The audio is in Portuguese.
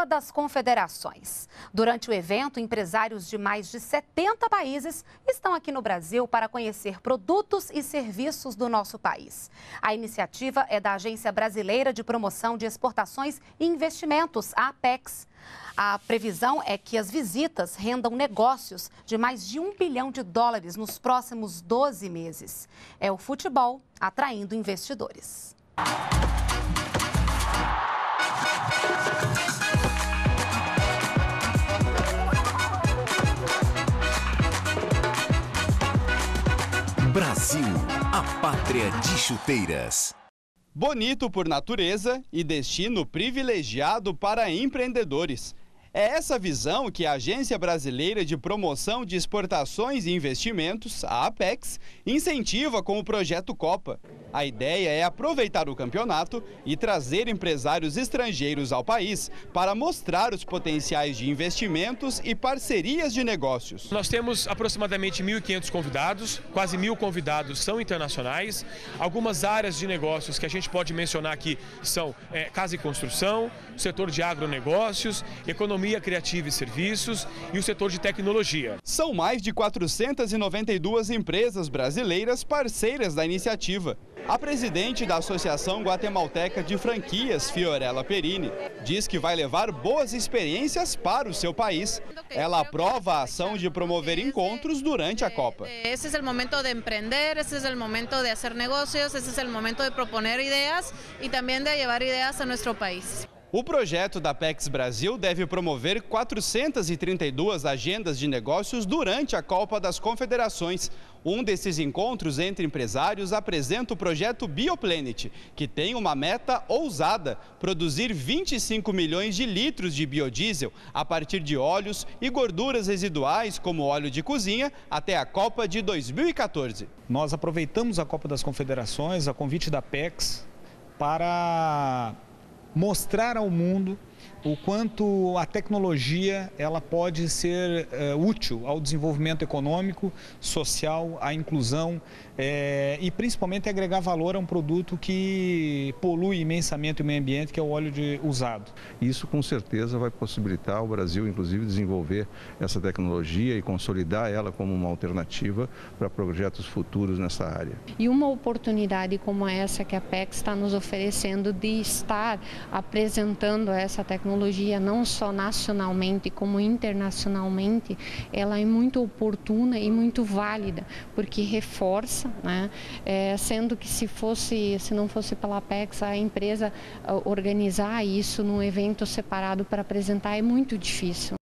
Copa das Confederações. Durante o evento, empresários de mais de 70 países estão aqui no Brasil para conhecer produtos e serviços do nosso país. A iniciativa é da Agência Brasileira de Promoção de Exportações e Investimentos, a APEX. A previsão é que as visitas rendam negócios de mais de um bilhão de dólares nos próximos 12 meses. É o futebol atraindo investidores. Brasil, a pátria de chuteiras. Bonito por natureza e destino privilegiado para empreendedores. É essa visão que a Agência Brasileira de Promoção de Exportações e Investimentos, a APEX, incentiva com o projeto Copa. A ideia é aproveitar o campeonato e trazer empresários estrangeiros ao país para mostrar os potenciais de investimentos e parcerias de negócios. Nós temos aproximadamente 1.500 convidados, quase mil convidados são internacionais. Algumas áreas de negócios que a gente pode mencionar aqui são é, casa e construção, setor de agronegócios, economia criativa e serviços e o setor de tecnologia. São mais de 492 empresas brasileiras parceiras da iniciativa. A presidente da Associação Guatemalteca de Franquias, Fiorella Perini, diz que vai levar boas experiências para o seu país. Ela aprova a ação de promover encontros durante a Copa. Esse é o momento de empreender, esse é o momento de fazer negócios, esse é o momento de proponer ideias e também de levar ideias a nosso país. O projeto da PEX Brasil deve promover 432 agendas de negócios durante a Copa das Confederações. Um desses encontros entre empresários apresenta o projeto Bioplanet, que tem uma meta ousada: produzir 25 milhões de litros de biodiesel a partir de óleos e gorduras residuais, como óleo de cozinha, até a Copa de 2014. Nós aproveitamos a Copa das Confederações, a convite da PEX, para mostrar ao mundo o quanto a tecnologia ela pode ser é, útil ao desenvolvimento econômico, social, à inclusão é, e principalmente agregar valor a um produto que polui imensamente o meio ambiente, que é o óleo de, usado. Isso com certeza vai possibilitar o Brasil, inclusive, desenvolver essa tecnologia e consolidar ela como uma alternativa para projetos futuros nessa área. E uma oportunidade como essa que a PEC está nos oferecendo de estar apresentando essa tecnologia não só nacionalmente como internacionalmente, ela é muito oportuna e muito válida, porque reforça né? É, sendo que se fosse, se não fosse pela Apex, a empresa organizar isso num evento separado para apresentar é muito difícil.